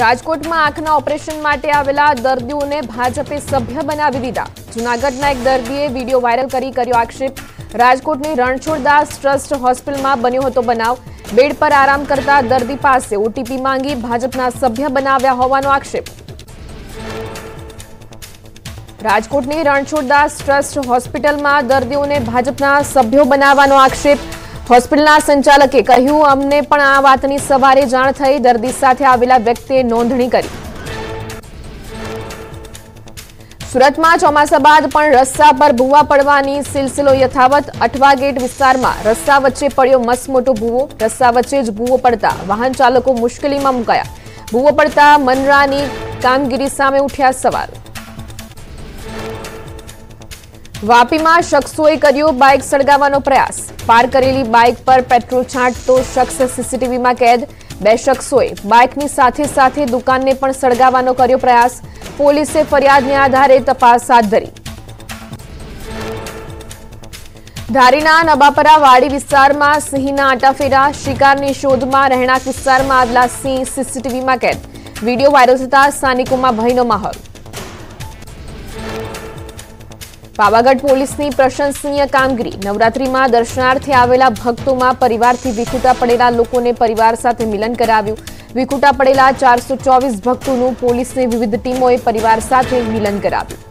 રાજકોટમાં આંખના ઓપરેશન માટે આવેલા દર્દીઓને ભાજપે સભ્ય બનાવી દીધા. જૂનાગઢના એક દર્દીએ વીડિયો વાયરલ કરી કર્યો આક્ષેપ. રાજકોટની રણછોડદાસ ટ્રસ્ટ હોસ્પિટલમાં બન્યો હતો બનાવ. બેડ પર આરામ કરતા દર્દી પાસે ઓટીપી માંગી ભાજપના સભ્ય બનાવ્યા હોવાનો આક્ષેપ. રાજકોટની રણછોડદાસ ટ્રસ્ટ હોસ્પિટલમાં દર્દીઓને ભાજપના સભ્યો બનાવવાનો આક્ષેપ. હોસ્પિટલના સંચાલકે કહ્યું, અમને પણ આ વાતની સવારે જાણ થઈ, દર્દી સાથે આવેલા વ્યક્તિએ નોંધણી કરી. સુરતમાં ચોમાસા બાદ પણ રસ્તા પર ભૂવા પડવાની સિલસિલો યથાવત. અઠવા ગેટ વિસ્તારમાં રસ્તા વચ્ચે પડ્યો મસમોટો ભૂવો. રસ્તા વચ્ચે જ ભૂવો પડતા વાહન ચાલકો મુશ્કેલીમાં મુકાયા. ભૂવો પડતા મનરાની કામગીરી સામે ઉઠ્યા સવાલ. વાપીમાં શખ્સોએ કર્યો બાઇક સળગાવવાનો પ્રયાસ. પાર કરેલી બાઇક પર પેટ્રોલ છાંટતો શખ્સ સીસીટીવીમાં કેદ. બે શખ્સોએ બાઇકની સાથે સાથે દુકાનને પણ સળગાવવાનો કર્યો પ્રયાસ. પોલીસે ફરિયાદને આધારે તપાસ હાથ ધરી. ધારીના નબાપરા વાડી વિસ્તારમાં સિંહના આટાફેરા શિકારની શોધમાં રહેણાંક વિસ્તારમાં આવેલા સિંહ સીસીટીવીમાં કેદ. વીડિયો વાયરલ થતા સ્થાનિકોમાં ભયનો માહોલ. પાવાગઢ પોલીસની પ્રશંસનીય કામગીરી. નવરાત્રીમાં દર્શનાર્થે આવેલા ભક્તોમાં પરિવારથી વિખૂટા પડેલા લોકોને પરિવાર સાથે મિલન કરાવ્યું. વિખૂટા પડેલા ચારસો ભક્તોનું પોલીસની વિવિધ ટીમોએ પરિવાર સાથે મિલન કરાવ્યું.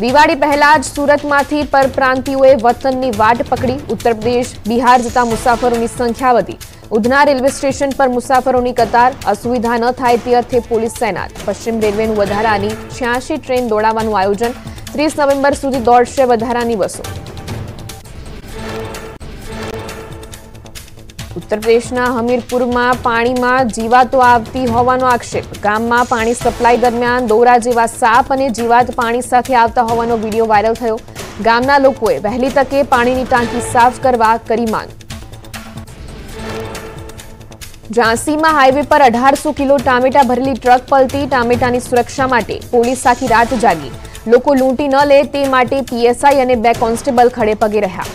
દિવાળી પહેલા જ સુરતમાંથી પરપ્રાંતિઓએ વતનની વાટ પકડી. ઉત્તર પ્રદેશ, બિહાર જતા મુસાફરોની સંખ્યા વધી. ઉધના રેલવે સ્ટેશન પર મુસાફરોની કતાર, અસુવિધા ન થાય તે અર્થે પોલીસ તૈનાત. પશ્ચિમ રેલવેનું વધારાની છ્યાસી ટ્રેન દોડાવવાનું આયોજન ત્રીસ નવેમ્બર સુધી દોડશે વધારાની બસો. ઉત્તર પ્રદેશના હમીરપુરમાં પાણીમાં જીવાતો આવતી હોવાનો આક્ષેપ. ગામમાં પાણી સપ્લાય દરમિયાન દોરા જેવા સાપ અને જીવાત પાણી સાથે આવતા હોવાનો વીડિયો વાયરલ થયો. ગામના લોકોએ વહેલી તકે પાણીની ટાંકી સાફ કરવા કરી માંગ. ઝાંસીમાં હાઈવે પર અઢારસો કિલો ટામેટા ભરેલી ટ્રક પલટી ટામેટાની સુરક્ષા માટે પોલીસ આખી રાત જાગી. લોકો લૂંટી ન લે તે માટે પીએસઆઈ અને બે કોન્સ્ટેબલ ખડે પગે રહ્યા.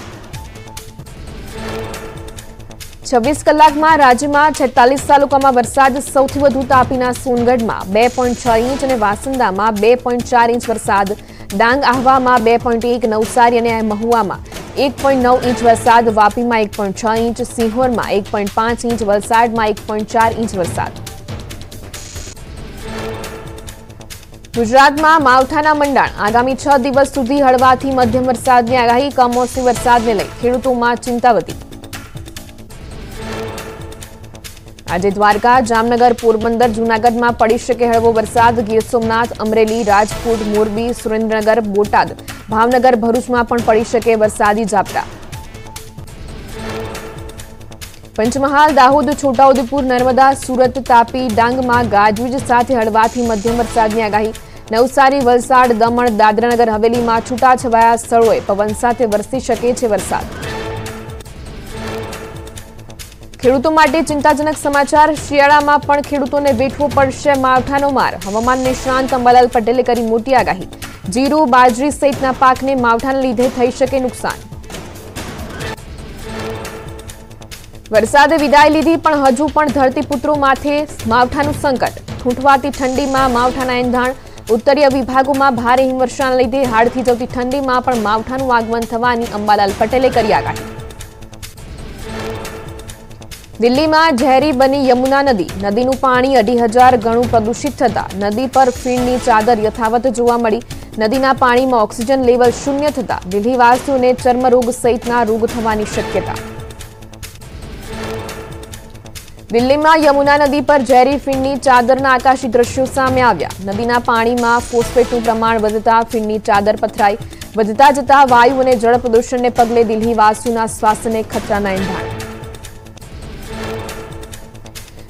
છવ્વીસ કલાકમાં રાજ્યમાં છેતાલીસ તાલુકામાં વરસાદ સૌથી વધુ તાપીના સોનગઢમાં બે ઇંચ અને વાસંદામાં બે ઇંચ વરસાદ. ડાંગ આહવામાં બે પોઈન્ટ એક નવસારી અને મહુવામાં એક પોઈન્ટ નવ ઇંચ વરસાદ, વાપીમાં એક પોઈન્ટ છ ઇંચ, સિંહોરમાં એક પોઈન્ટ પાંચ ઇંચ વલસાડમાં એક પોઈન્ટ ચાર ઇંચ વરસાદ. ગુજરાતમાં માવઠાના મંડાણ. આગામી છ દિવસ સુધી હળવાથી મધ્યમ વરસાદની આગાહી, કમોસમી વરસાદને લઈ ખેડૂતોમાં ચિંતા વધી આજે દ્વારકા, જામનગર, પોરબંદર, જૂનાગઢમાં પડી શકે હળવો વરસાદ. ગીર સોમનાથ, અમરેલી, રાજકોટ, મોરબી, સુરેન્દ્રનગર, બોટાદ, ભાવનગર, ભરૂચમાં પણ પડી શકે વરસાદી ઝાપટા. પંચમહાલ, દાહોદ, છોટાઉદેપુર, નર્મદા, સુરત, તાપી, ડાંગમાં ગાજવીજ સાથે હળવાથી મધ્યમ વરસાદની આગાહી. નવસારી, વલસાડ, દમણ, દાદરાનગર, હવેલીમાં છૂટાછવાયા સ્થળોએ પવન સાથે વરસી શકે છે વરસાદ. ખેડૂતો માટે ચિંતાજનક સમાચાર. શિયાળામાં પણ ખેડૂતોને વેઠવો પડશે માવઠાનો માર. હવામાન નિષ્ણાંત અંબાલાલ પટેલે કરી મોટી આગાહી. જીરું, બાજરી સહિતના પાકને માવઠાને લીધે થઈ શકે નુકસાન. વરસાદે વિદાય લીધી, પણ હજુ પણ ધરતીપુત્રો માથે માવઠાનું સંકટ. ઠૂંઠવાતી ઠંડીમાં માવઠાના એંધાણ. ઉત્તરીય વિભાગોમાં ભારે હિમવર્ષાના લીધે હાડથી જતી ઠંડીમાં પણ માવઠાનું આગમન થવાની અંબાલાલ પટેલે કરી આગાહી. દિલ્હીમાં ઝેરી બની યમુના નદી. નદીનું પાણી અઢી હજાર ગણું પ્રદૂષિત થતા નદી પર ફીણની ચાદર યથાવત જોવા મળી. નદીના પાણીમાં ઓક્સિજન લેવલ શૂન્ય થતા દિલ્હીવાસીઓને ચર્મરોગ સહિતના રોગ થવાની શક્યતા. દિલ્હીમાં યમુના નદી પર ઝેરી ફીણની ચાદરના આકાશી દ્રશ્યો સામે આવ્યા. નદીના પાણીમાં ફોસ્ફેટનું પ્રમાણ વધતા ફીણની ચાદર પથરાઈ. વધતા જતા વાયુ અને જળ પ્રદૂષણને પગલે દિલ્હીવાસીઓના સ્વાસ્થ્યને ખતરાના એંધાણ.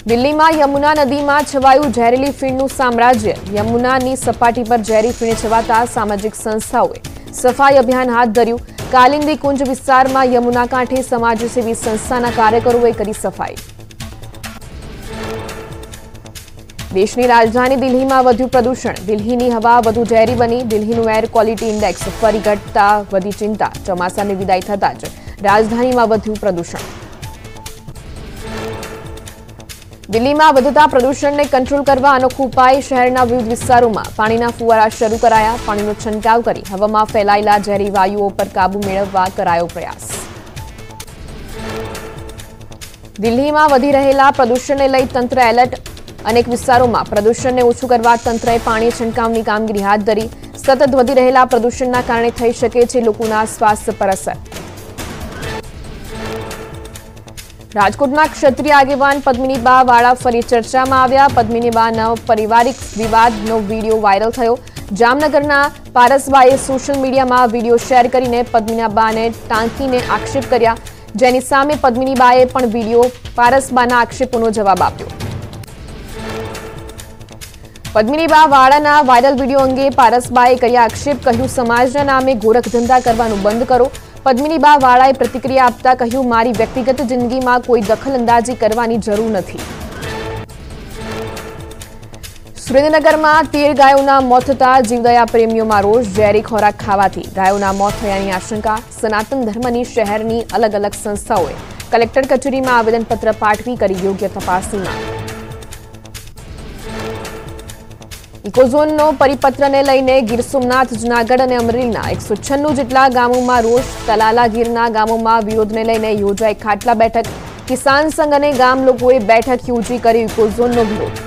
દિલ્હીમાં યમુના નદીમાં છવાયું ઝેરીલી ફીણનું સામ્રાજ્ય. યમુનાની સપાટી પર ઝેરી ફીણ છવાતા સામાજિક સંસ્થાઓએ સફાઈ અભિયાન હાથ ધર્યું. કાલિંદી કુંજ વિસ્તારમાં યમુના કાંઠે સમાજસેવી સંસ્થાના કાર્યકરોએ કરી સફાઈ. દેશની રાજધાની દિલ્હીમાં વધ્યું પ્રદૂષણ. દિલ્હીની હવા વધુ ઝેરી બની. દિલ્હીનું એર ક્વોલિટી ઇન્ડેક્સ ફરી ઘટતા વધી ચિંતા. ચોમાસાની વિદાય થતાં જ રાજધાનીમાં વધ્યું પ્રદૂષણ. દિલ્હીમાં વધતા પ્રદૂષણને કંટ્રોલ કરવા અનોખો ઉપાય શહેરના વિવિધ વિસ્તારોમાં. પાણીના ફુવારા શરૂ કરાયા. પાણીનો છંટકાવ કરી હવામાં ફેલાયેલા ઝેરી વાયુઓ પર કાબુ મેળવવા કરાયો પ્રયાસ. દિલ્હીમાં વધી રહેલા પ્રદૂષણને લઈ તંત્ર એલર્ટ. અનેક વિસ્તારોમાં પ્રદૂષણને ઓછું કરવા તંત્રએ પાણી છંટકાવની કામગીરી હાથ ધરી. સતત વધી રહેલા પ્રદૂષણના કારણે થઈ શકે છે લોકોના સ્વાસ્થ્ય પર અસર. રાજકોટના ક્ષત્રિય આગેવાન પદ્મિની બા વાળા ફરી ચર્ચામાં આવ્યા. પદ્મિની બાના પારિવારિક વિવાદનો વીડિયો વાયરલ થયો. જામનગરના પારસબાએ સોશિયલ મીડિયામાં વીડિયો શેર કરીને પદ્મિના બાને ટાંકીને આક્ષેપ કર્યા. જેની સામે પદ્મિની બાએ પણ વીડિયો પારસબાના આક્ષેપોનો જવાબ આપ્યો. પદ્મિની બા વાળાના વાયરલ વીડિયો અંગે પારસબાએ કર્યા આક્ષેપ. કહ્યું, સમાજના નામે ગોરખ ધંધા કરવાનું બંધ કરો. પદ્મિની બા વાળાએ પ્રતિક્રિયા આપતા કહ્યું, મારી વ્યક્તિગત જિંદગીમાં કોઈ દખલઅંદાજી કરવાની જરૂર નથી. સુરેન્દ્રનગરમાં તેર ગાયોના મોત થતા જીવદયા પ્રેમીઓમાં રોષ, ઝેરી ખોરાક ખાવાથી. ગાયોના મોત થયાની આશંકા, સનાતન ધર્મની શહેરની અલગ અલગ સંસ્થાઓએ. કલેક્ટર કચેરીમાં આવેદનપત્ર પાઠવી કરી યોગ્ય તપાસની માંગ ઇકોઝોનનો પરિપત્રને લઈને ગીર સોમનાથ, જૂનાગઢ અને અમરેલીના એકસો છન્નું જેટલા ગામોમાં રોષ તલાલા ગીરના ગામોમાં વિરોધને લઈને યોજાઈ ખાટલા બેઠક. કિસાન સંઘ અને ગામ લોકોએ બેઠક યોજી કરી ઇકોઝોનનો વિરોધ.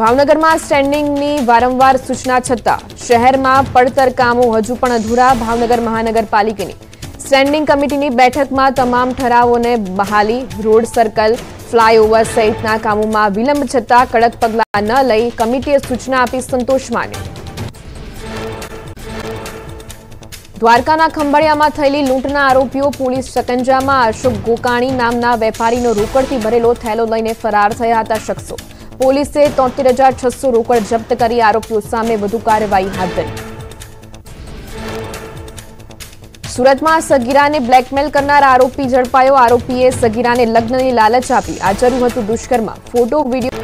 ભાવનગરમાં સ્ટેન્ડિંગની વારંવાર સૂચના છતાં શહેરમાં પડતર કામો હજુ પણ અધૂરા ભાવનગર મહાનગરપાલિકાની. સ્ટેન્ડિંગ કમિટીની બેઠકમાં તમામ ઠરાવોને બહાલી, રોડ સર્કલ ફ્લાયઓવર સહિતના કામોમાં વિલંબ છતાં કડક પગલાં ન લઈ કમિટીએ સૂચના આપી સંતોષ માન્યો. દ્વારકાના ખંભાળિયામાં થયેલી લૂંટના આરોપીઓ પોલીસ શકંજામાં અશોક ગોકાણી નામના વેપારીનો રોકડથી ભરેલો થેલો લઈને ફરાર થયા હતા શખ્સો. પોલીસે તોતેર રોકડ જપ્ત કરી આરોપીઓ સામે વધુ કાર્યવાહી હાથ ધરી. સુરતમાં સગીરાને બ્લેકમેલ કરનાર આરોપી ઝડપાયો. આરોપીએ સગીરાને લગ્નની લાલચ આપી. આચર્યું હતું દુષ્કર્મ ફોટો, વીડિયો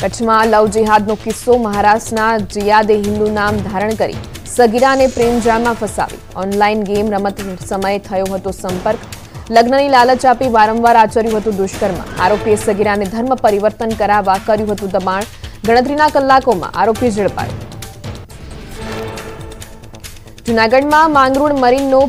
કચ્છમાં લવ જેહાદનો કિસ્સો મહારાષ્ટ્રના જિયાદે હિન્દુ નામ ધારણ કરી. સગીરાને પ્રેમજાળમાં ફસાવી. ઓનલાઈન ગેમ રમત સમયે થયો હતો સંપર્ક. લગ્નની લાલચ આપી વારંવાર આચર્યું હતું દુષ્કર્મ આરોપીએ સગીરાને ધર્મ પરિવર્તન કરાવવા કર્યું હતું દબાણ. ગણતરીના કલાકોમાં આરોપી ઝડપાયો. જૂનાગઢમાં માંગરોળ મરીનનો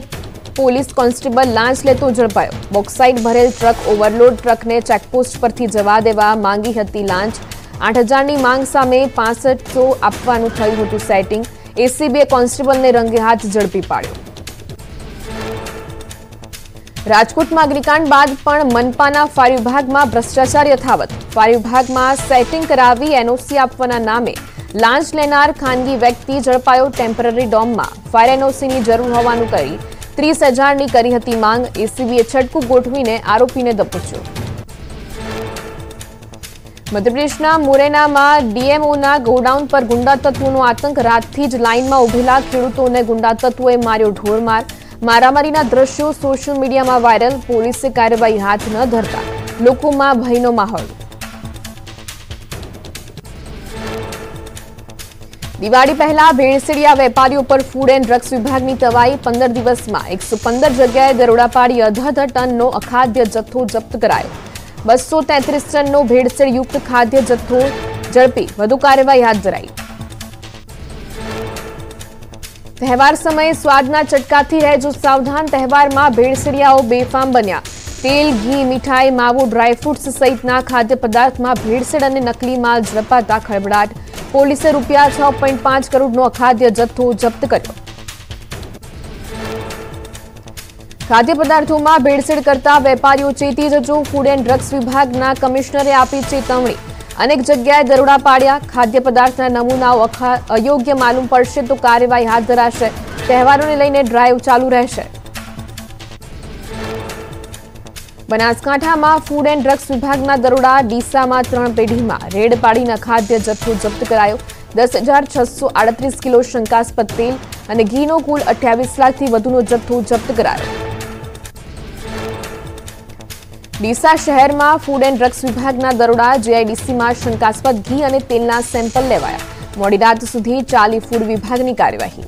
પોલીસ કોન્સ્ટેબલ લાંચ લેતો ઝડપાયો. બોક્સાઇડ ભરેલ ટ્રક ઓવરલોડ ટ્રકને ચેકપોસ્ટ પરથી જવા દેવા માંગી હતી લાંચ. આઠ હજારની માંગ સામે પાસઠસો આપવાનું થયું હતું સેટિંગ. એસીબીએ કોન્સ્ટેબલને રંગે હાથ ઝડપી પાડ્યો. રાજકોટમાં અગ્નિકાંડ બાદ પણ મનપાના ફાયર વિભાગમાં ભ્રષ્ટાચાર યથાવત. ફાયર વિભાગમાં સેટિંગ કરાવી એનઓસી આપવાના નામે લાંચ લેનાર ખાનગી વ્યક્તિ ઝડપાયો ટેમ્પરરી ડોમમાં. ફાયર એનઓસીની જરૂર હોવાનું કહી ત્રીસ હજારની કરી હતી માંગ. એસીબીએ છટકું ગોઠવીને આરોપીને દબોચ્યો. મધ્યપ્રદેશના મુરેનામાં ડીએમઓના ગોડાઉન પર ગુંડા તત્વોનો આતંક. રાતથી જ લાઇનમાં ઉભેલા ખેડૂતોને ગુંડા તત્વોએ માર્યો ઢોરમાર. મારામારીના દ્રશ્યો સોશિયલ મીડિયામાં વાયરલ. પોલીસે કાર્યવાહી હાથ ન ધરતા. લોકોમાં ભયનો માહોલ. દિવાળી પહેલા ભેળસેડિયા વેપારીઓ પર ફૂડ એન્ડ ડ્રગ્સ વિભાગની તવાઈ પંદર દિવસમાં એકસો પંદર જગ્યાએ દરોડા પાડી અધધ ટનનો અખાદ્ય જથ્થો જપ્ત કરાયો. બસો તેત્રીસ ટનનો ભેળસેળયુક્ત ખાદ્ય જથ્થો ઝડપી વધુ કાર્યવાહી હાથ ધરાઈ. તહેવાર સમયે સ્વાદના ચટકાથી રહેજો સાવધાન તહેવારમાં ભેળસેડિયાઓ બેફામ બન્યા. તેલ, ઘી, મીઠાઈ, માવો, ડ્રાયફ્રૂટ્સ સહિતના ખાદ્ય પદાર્થમાં ભેળસેળ અને નકલી માલ ઝડપાતા ખળભળાટ પોલીસે રૂપિયા છ પોઈન્ટ પાંચ કરોડનો અખાદ્ય જથ્થો જપ્ત કર્યો. ખાદ્ય પદાર્થોમાં ભેળસેળ કરતા વેપારીઓ ચેતી જજો. ફૂડ એન્ડ ડ્રગ્સ વિભાગના કમિશનરે આપી ચેતવણી. અનેક જગ્યાએ દરોડા પાડ્યા. ખાદ્ય પદાર્થના નમૂનાઓ અયોગ્ય માલુમ પડશે તો કાર્યવાહી હાથ ધરાશે. તહેવારોને લઈને ડ્રાઈવ ચાલુ રહેશે. બનાસકાંઠામાં ફૂડ એન્ડ ડ્રગ્સ વિભાગના દરોડા ડીસામાં ત્રણ પેઢીમાં રેડ પાડીના ખાદ્ય જથ્થો જપ્ત કરાયો. દસ હજાર છસો આડત્રીસ કિલો શંકાસ્પદ તેલ અને ઘીનો કુલ અઠ્યાવીસ લાખથી વધુનો જથ્થો જપ્ત કરાયો. ડીસા શહેરમાં ફૂડ એન્ડ ડ્રગ્સ વિભાગના દરોડા જીઆઈડીસીમાં શંકાસ્પદ ઘી અને તેલના સેમ્પલ લેવાયા. મોડી રાત સુધી ચાલી ફૂડ વિભાગની કાર્યવાહી.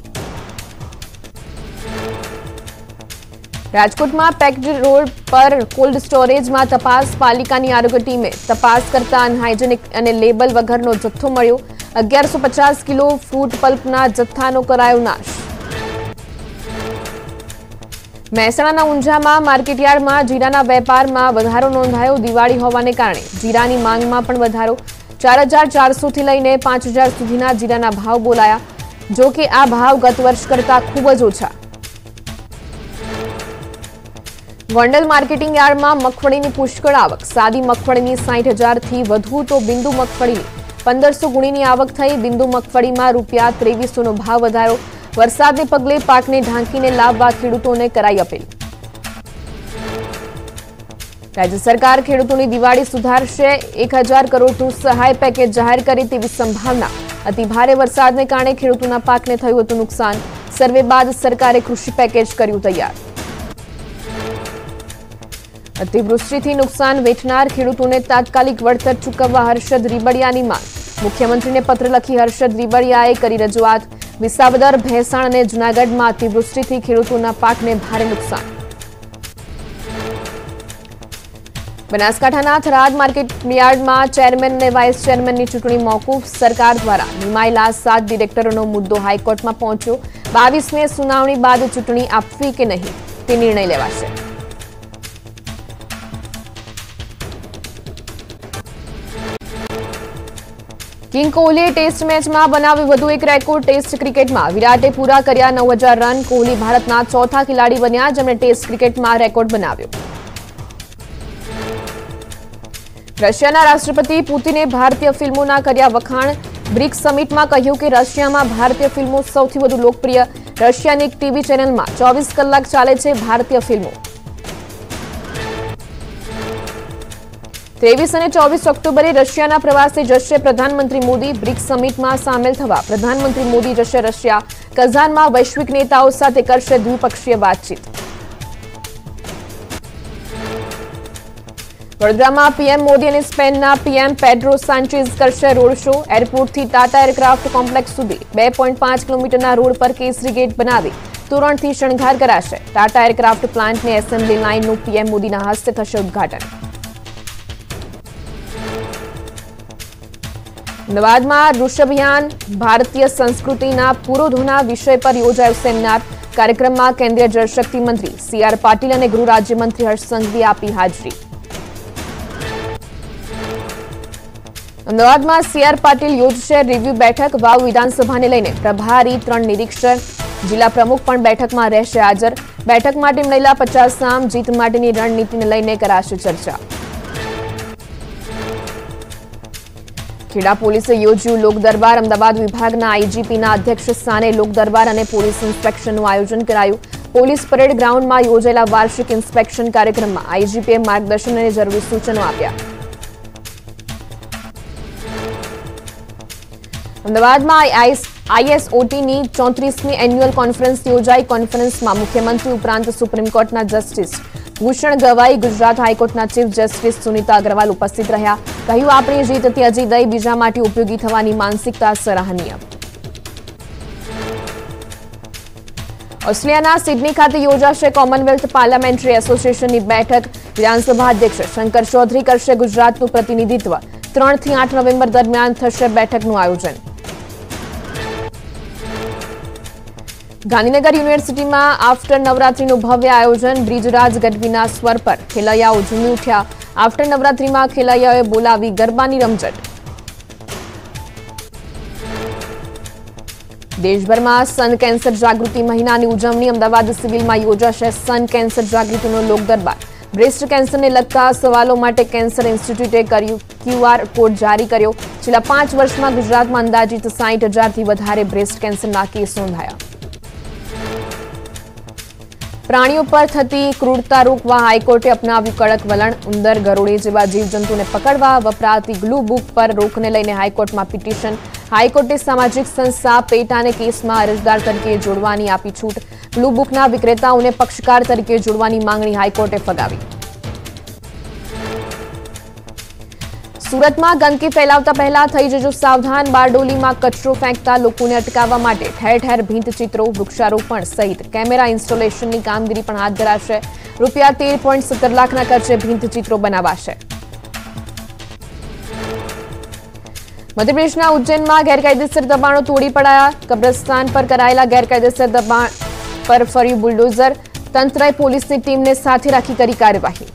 રાજકોટમાં પેક્ડ રોડ પર કોલ્ડ સ્ટોરેજમાં તપાસ, પાલિકાની આરોગ્ય ટીમે તપાસ કરતા અનહાઇજેનિક અને લેબલ વગરનો જથ્થો મળ્યો. અગિયારસો પચાસ કિલો ફ્રૂટ પલ્પના જથ્થાનો કરાયો નાશ. મહેસાણાના ઊંઝામાં માર્કેટયાર્ડમાં જીરાના વેપારમાં વધારો નોંધાયો દિવાળી હોવાને કારણે. જીરાની માંગમાં પણ વધારો. ચાર હજાર ચારસોથી લઈને પાંચ હજાર સુધીના જીરાના ભાવ બોલાયા. જો કે આ ભાવ ગત વર્ષ કરતાં ખૂબ જ ઓછા. ગોંડલ માર્કેટિંગ યાર્ડમાં મગફળીની પુષ્કળ આવક સાદી મગફળીની સાઠ હજારથી વધુ તો બિંદુ મગફળીની પંદરસો ગુણીની આવક થઈ, બિંદુ મગફળીમાં રૂપિયા ત્રેવીસોનો ભાવ વધારો વરસાદને પગલે પાકને ઢાંકીને લાવવા ખેડૂતોને કરાઈ અપીલ. રાજ્ય સરકાર ખેડૂતોની દિવાળી સુધારશે. એક હજાર કરોડનું સહાય પેકેજ જાહેર કરે તેવી સંભાવના. અતિભારે વરસાદને કારણે ખેડૂતોના પાકને થયું હતું નુકસાન. સર્વે બાદ સરકારે કૃષિ પેકેજ કર્યું તૈયાર. અતિવૃષ્ટિથી નુકસાન વેઠનાર ખેડૂતોને તાત્કાલિક વળતર ચૂકવવા હર્ષદ રીબડિયાની માંગ. મુખ્યમંત્રીને પત્ર લખી હર્ષદ રીબડિયાએ કરી રજૂઆત. વિસાવદર, ભેસાણ અને જૂનાગઢમાં અતિવૃષ્ટિથી ખેડૂતોના પાકને ભારે નુકસાન. બનાસકાંઠાના થરાદ માર્કેટ યાર્ડમાં ચેરમેન અને વાઇસ ચેરમેનની ચૂંટણી મોકૂફ. સરકાર દ્વારા નિમાયેલા સાત ડિરેક્ટરોનો મુદ્દો હાઈકોર્ટમાં પહોંચ્યો. બાવીસ મે સુનાવણી બાદ ચૂંટણી આપવી કે નહીં તે નિર્ણય લેવાશે. કિંગ કોહલીએ ટેસ્ટ મેચમાં બનાવ્યો વધુ એક રેકોર્ડ ટેસ્ટ ક્રિકેટમાં. વિરાટે પૂરા કર્યા નવ રન. કોહલી ભારતના ચોથા ખેલાડી બન્યા, જેમણે ટેસ્ટ ક્રિકેટમાં રેકોર્ડ બનાવ્યો. રશિયાના રાષ્ટ્રપતિ પુતિને ભારતીય ફિલ્મોના કર્યા વખાણ. બ્રિક્સ સમિટમાં કહ્યું કે રશિયામાં ભારતીય ફિલ્મો સૌથી વધુ લોકપ્રિય. રશિયાની એક ટીવી ચેનલમાં ચોવીસ કલાક ચાલે છે ભારતીય ફિલ્મો. ત્રેવીસ અને ચોવીસ ઓક્ટોબરે રશિયાના પ્રવાસે જશે પ્રધાનમંત્રી મોદી. બ્રિક્સ સમિટમાં સામેલ થવા પ્રધાનમંત્રી મોદી જશે રશિયા. કઝાનમાં વૈશ્વિક નેતાઓ સાથે કરશે દ્વિપક્ષીય વાતચીત. વડોદરામાં પીએમ મોદી અને સ્પેનના પીએમ પેડ્રો સાંચેઝ કરશે રોડ શો. એરપોર્ટથી ટાટા એરક્રાફ્ટ કોમ્પ્લેક્સ સુધી બે કિલોમીટરના રોડ પર કેસરી ગેટ બનાવી તોરણથી શણગાર કરાશે. ટાટા એરક્રાફ્ટ પ્લાન્ટની એસેમ્બલી લાઇનનું પીએમ મોદીના હસ્તે થશે ઉદઘાટન. અમદાવાદમાં ઋષભયાન ભારતીય સંસ્કૃતિના પુરોધોના વિષય પર યોજાયો સેમિનાર. કાર્યક્રમમાં કેન્દ્રીય જળશક્તિ મંત્રી સી આર પાટીલ અને ગૃહ રાજ્યમંત્રી હર્ષ સંઘવી આપી હાજરી. અમદાવાદમાં સી આર પાટીલ યોજશે રિવ્યુ બેઠક, વાવ વિધાનસભાને લઈને પ્રભારી ત્રણ નિરીક્ષક. જિલ્લા પ્રમુખ પણ બેઠકમાં રહેશે હાજર. બેઠક માટે મળેલા પચાસ નામ જીત માટેની રણનીતિને લઈને કરાશે ચર્ચા. ખેડા પોલીસે યોજ્યું લોકદરબાર અમદાવાદ વિભાગના આઈજીપીના અધ્યક્ષ સ્થાને લોકદરબાર અને પોલીસ ઇન્સ્પેક્શનનું આયોજન કરાયું. પોલીસ પરેડ ગ્રાઉન્ડમાં યોજેલા વાર્ષિક ઇન્સ્પેક્શન કાર્યક્રમમાં આઈજીપીએ માર્ગદર્શન અને જરૂરી સૂચનો આપ્યા. અમદાવાદમાં આઈએસઓટીની ચોત્રીસમી એન્યુઅલ કોન્ફરન્સ યોજાઈ. કોન્ફરન્સમાં મુખ્યમંત્રી ઉપરાંત સુપ્રીમ કોર્ટના જસ્ટિસ ભૂષણ ગવાઈ ગુજરાત હાઈકોર્ટના ચીફ જસ્ટિસ સુનીતા અગ્રવાલ ઉપસ્થિત રહ્યા. કહ્યું, આપણી જીત હતી દઈ બીજા માટે ઉપયોગી થવાની માનસિકતા સરાહનીય. ઓસ્ટ્રેલિયાના સિડની ખાતે યોજાશે કોમનવેલ્થ પાર્લામેન્ટરી એસોસિએશનની બેઠક. વિધાનસભા અધ્યક્ષ શંકર ચૌધરી કરશે ગુજરાતનું પ્રતિનિધિત્વ. ત્રણથી આઠ નવેમ્બર દરમિયાન થશે બેઠકનું આયોજન. ગાંધીનગર યુનિવર્સિટીમાં આફ્ટર નવરાત્રીનું ભવ્ય આયોજન બ્રિજરાજ ગઢવીના સ્વર પર ખેલૈયાઓ ઝૂમી ઉઠ્યા. આફ્ટર નવરાત્રીમાં ખેલૈયાઓએ બોલાવી ગરબાની રમઝટ. દેશભરમાં સન કેન્સર જાગૃતિ મહિનાની ઉજવણી અમદાવાદ સિવિલમાં યોજાશે સન કેન્સર જાગૃતિનો લોક દરબાર. બ્રેસ્ટ કેન્સરને લગતા સવાલો માટે કેન્સર ઇન્સ્ટિટ્યૂટે કર્યું ક્યુઆર કોડ જારી કર્યો. છેલ્લા પાંચ વર્ષમાં ગુજરાતમાં અંદાજિત સાઠ હજારથી વધારે બ્રેસ્ટ કેન્સરના કેસ નોંધાયા. પ્રાણીઓ પર થતી ક્રૂરતા રોકવા હાઈકોર્ટે અપનાવ્યું કડક વલણ, ઉંદર ગરોળી જેવા જીવજંતુને પકડવા, વપરાતી ગ્લુ બુક પર રોકને લઈને હાઈકોર્ટમાં પિટિશન. હાઈકોર્ટે સામાજિક સંસ્થા પેટાને કેસમાં અરજદાર તરીકે જોડવાની આપી છૂટ. ગ્લુ બુકના વિક્રેતાઓને પક્ષકાર તરીકે જોડવાની માંગણી હાઈકોર્ટે ફગાવી. સુરતમાં ગંદકી ફેલાવતા પહેલા થઈ જજો સાવધાન, બારડોલીમાં કચરો ફેંકતા લોકોને અટકાવવા માટે ઠેર ઠેર ભીંતચિત્રો, વૃક્ષારોપણ સહિત કેમેરા ઇન્સ્ટોલેશનની કામગીરી પણ હાથ ધરાશે. રૂપિયા તેર પોઈન્ટ સત્તર લાખના ખર્ચે ભીંતચિત્રો બનાવાશે. મધ્યપ્રદેશના ઉજ્જૈનમાં ગેરકાયદેસર દબાણો તોડી પડાયા. કબ્રસ્તાન પર કરાયેલા ગેરકાયદેસર દબાણ પર ફર્યું બુલડોઝર. તંત્રએ પોલીસની ટીમને સાથે રાખી કરી કાર્યવાહી.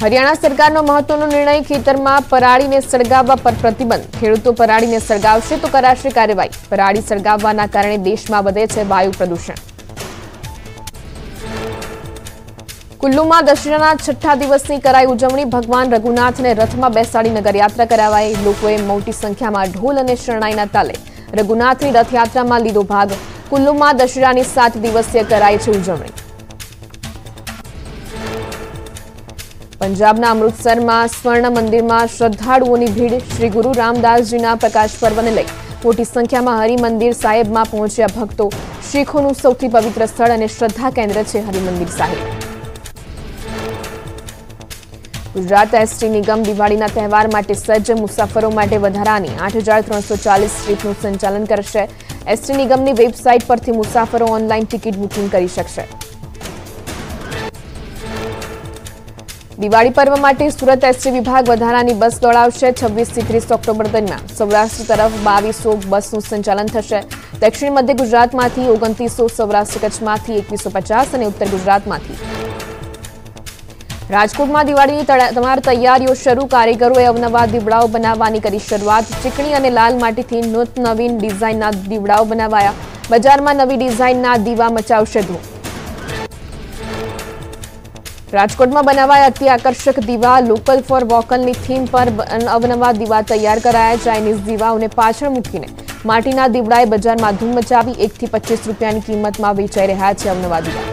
હરિયાણા સરકારનો મહત્વનો નિર્ણય ખેતરમાં પરાળીને સળગાવવા પર પ્રતિબંધ. ખેડૂતો પરાળીને સળગાવશે તો કરાશે કાર્યવાહી. પરાળી સળગાવવાના કારણે દેશમાં વધે છે વાયુ પ્રદૂષણ. કુલ્લુમાં દશેરાના છઠ્ઠા દિવસની કરાઈ ઉજવણી ભગવાન રઘુનાથને રથમાં બેસાડી નગરયાત્રા કરાવાઈ. લોકોએ મોટી સંખ્યામાં ઢોલ અને શરણાઈના તાલે. રઘુનાથની રથયાત્રામાં લીધો ભાગ. કુલ્લુમાં દશેરાની સાત દિવસીય કરાઈ છે ઉજવણી. પંજાબના અમૃતસરમાં સ્વર્ણ મંદિરમાં શ્રદ્ધાળુઓની ભીડ શ્રી ગુરુ રામદાસજીના પ્રકાશ પર્વને લઈ મોટી સંખ્યામાં હરિમંદિર સાહેબમાં પહોંચ્યા ભક્તો. શીખોનું સૌથી પવિત્ર સ્થળ અને શ્રદ્ધા કેન્દ્ર છે હરિમંદિર સાહેબ. ગુજરાત એસટી નિગમ દિવાળીના તહેવાર માટે સજ્જ મુસાફરો માટે વધારાની આઠ હજાર ત્રણસો ચાલીસ ટ્રીપનું સંચાલન કરશે. એસટી નિગમની વેબસાઇટ પરથી મુસાફરો ઓનલાઈન ટિકિટ બુકિંગ કરી શકશે. દિવાળી પર્વ માટે સુરત એસટી વિભાગ વધારાની બસ દોડાવશે છવ્વીસથી ત્રીસ ઓક્ટોબર દરમિયાન. સૌરાષ્ટ્ર તરફ બાવીસો બસનું સંચાલન થશે. દક્ષિણ મધ્ય ગુજરાતમાંથી ઓગણત્રીસો સૌરાષ્ટ્ર કચ્છમાંથી એકવીસો અને ઉત્તર ગુજરાતમાંથી. રાજકોટમાં દિવાળીની તમાર તૈયારીઓ શરૂ. કારીગરોએ અવનવા દીવડાઓ બનાવવાની કરી શરૂઆત. ચીકણી અને લાલ માટીથી નૂત નવીન ડિઝાઇનના દીવડાઓ બનાવાયા. બજારમાં નવી ડિઝાઇનના દીવા મચાવશે ધૂમ. રાજકોટમાં બનાવાયા અતિ આકર્ષક દીવા લોકલ ફોર વોકલની થીમ પર અવનવા દીવા તૈયાર કરાયા. ચાઇનીઝ દીવાઓને પાછળ મૂકીને માટીના દીવડાએ બજારમાં ધૂમ મચાવી એકથી પચીસ રૂપિયાની કિંમતમાં વેચાઈ રહ્યા છે અવનવા દીવા.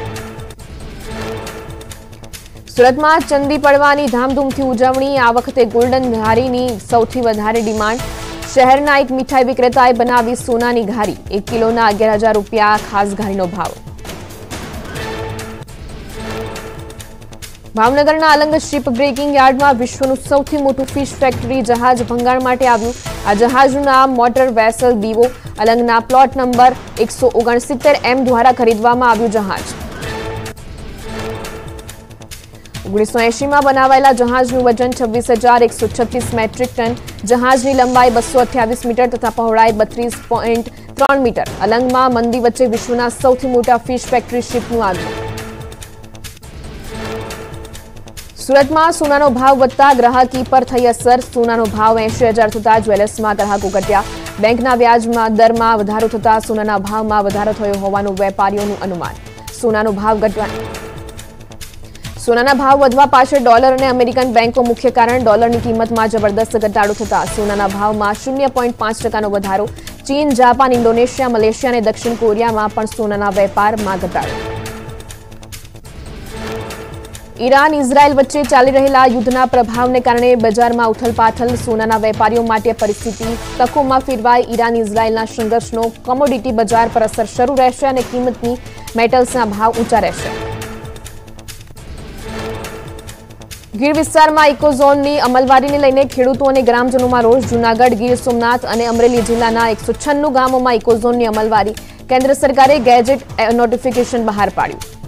સુરતમાં ચંદી પડવાની ધામધૂમથી ઉજવણી. આ વખતે ગોલ્ડન ઘારીની સૌથી વધારે ડિમાન્ડ. શહેરના એક મીઠાઈ વિક્રેતાએ બનાવી સોનાની ઘારી. એક કિલોના અગિયાર હજાર રૂપિયા ખાસ ઘારીનો ભાવ. ભાવનગરના અલંગ શિપ બ્રેકિંગ યાર્ડમાં વિશ્વનું સૌથી મોટું ફિશ ફેક્ટરી જહાજ ભંગાણ માટે આવ્યું. આ જહાજનું નામ મોટર વેસલ બીવો અલંગના પ્લોટ નંબર એકસો એમ દ્વારા ખરીદવામાં આવ્યું જહાજ. ઓગણીસો એંશીમાં બનાવાયેલા જહાજનું વજન છવ્વીસ હજાર એકસો છત્રીસ મેટ્રિક ટન, જહાજની લંબાઈ બસો અઠ્યાવીસ મીટર તથા પહોળાઈ બત્રીસ પોઈન્ટ ત્રણ મીટર. અલંગમાં મંદી વચ્ચે વિશ્વના સૌથી મોટા ફિશ ફેક્ટરી શિપનું આગમન. સુરતમાં સોનાનો ભાવ વધતા ગ્રાહકી પર થઈ અસર. સોનાનો ભાવ એંશી હજાર થતા જ્વેલર્સમાં ગ્રાહકો ઘટ્યા. બેંકના વ્યાજમાં દરમાં વધારો થતા સોનાના ભાવમાં વધારો થયો હોવાનું વેપારીઓનું અનુમાન. સોનાનો ભાવ ઘટવા સોનાના ભાવ વધવા પાછળ ડોલર અને અમેરિકન બેંકો મુખ્ય કારણ ડોલરની કિંમતમાં જબરદસ્ત ઘટાડો થતા સોનાના ભાવમાં શૂન્ય પોઈન્ટ પાંચ ટકાનો વધારો. ચીન, જાપાન, ઇન્ડોનેશિયા, મલેશિયા અને દક્ષિણ કોરિયામાં પણ સોનાના વેપારમાં ઘટાડો. ઈરાન, ઇઝરાયલ વચ્ચે ચાલી રહેલા યુદ્ધના પ્રભાવને કારણે બજારમાં ઉથલપાથલ સોનાના વેપારીઓ માટે પરિસ્થિતિ તકોમાં ફેરવાય ઈરાન, ઇઝરાયલના સંઘર્ષનો કોમોડિટી બજાર પર અસર શરૂ રહેશે અને કિંમતની મેટલ્સના ભાવ ઊંચા રહેશે. ગીર વિસ્તારમાં ઇકોઝોનની અમલવારીને લઈને ખેડૂતો અને ગ્રામજનોમાં રોષ. જૂનાગઢ, ગીર સોમનાથ અને અમરેલી જિલ્લાના એકસો છન્નું ગામોમાં ઇકોઝોનની અમલવારી. કેન્દ્ર સરકારે ગેજેટ નોટિફિકેશન બહાર પાડ્યું.